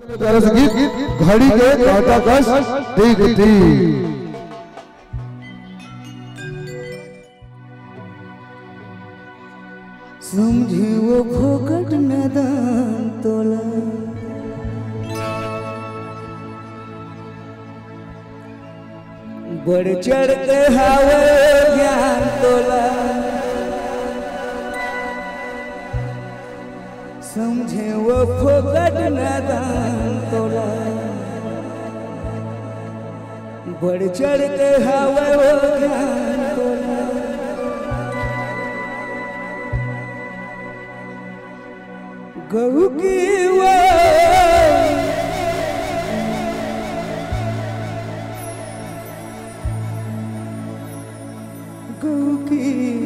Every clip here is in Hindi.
घड़ी के देखती समझे वो फोकट नदान तोला बढ़ चढ़ के हावे ज्ञान तोला समझे वो फोकट नदान बढ़ चढ़ के हावे ज्ञान गहू की वो गहू की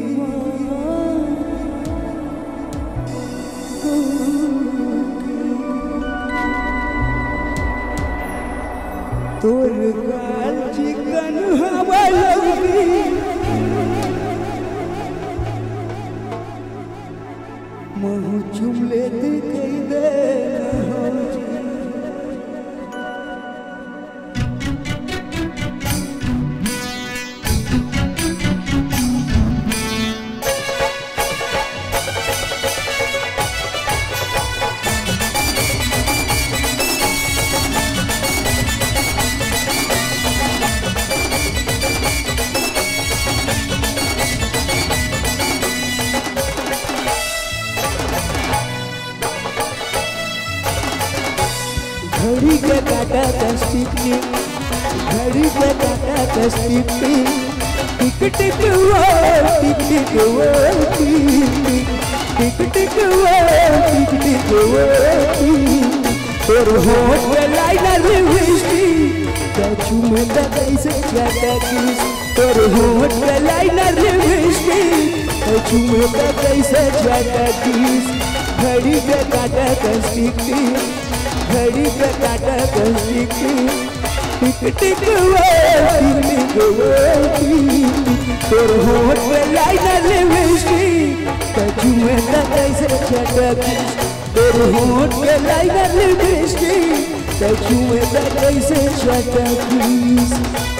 तोर गाल चिकन हवा लगी। महू चुमले दिखाई दे काटा घड़ी के काटा कस्टिपनी टिक टिक वो टिक टिक वो टिक टिक वो टिक टिक वो तोर होठ पे लाइनर लिपस्टिक कछु में त कैसे जाता किस तोर होठ पे लाइनर लिपस्टिक कछु में त कैसे जाता किस घड़ी के काटा कस्टिपनी घड़ी पे काटा कसी की टिक टिक वो टिक टिक वो तोर होठ पे लाइनर लिपस्टिक कछु में त कैसे छटक तोर होठ पे लाइनर लिपस्टिक कछु में त कैसे छटक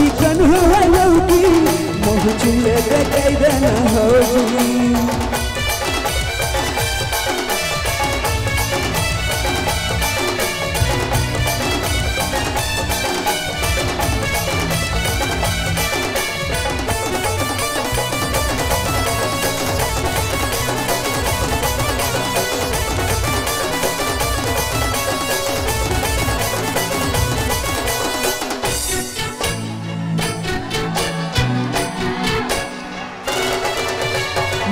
देना हौजी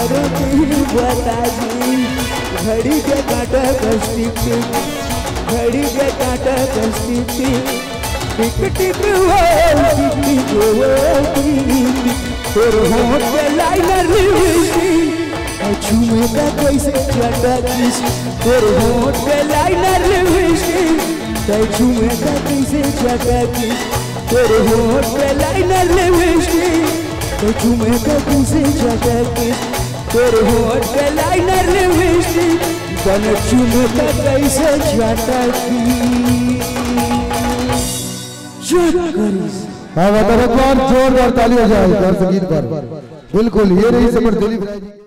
करो तुम बता दी घड़ी के काटा कष्टी घड़ी के काटा कष्टी टिक टिक वो टिक वो तोर होठ पे लाइनर छुए का कैसे चटा किस तोर होठ पे लाइनर तय झूमेगा कैसे जगा के तेरे होठ पे लाइनर तय झूमेगा कैसे जगा के तेरे होट लाइनर बन कैसे जाता की हाँ जोरदार ताली जाए गीत पर। बिल्कुल, ये रही समर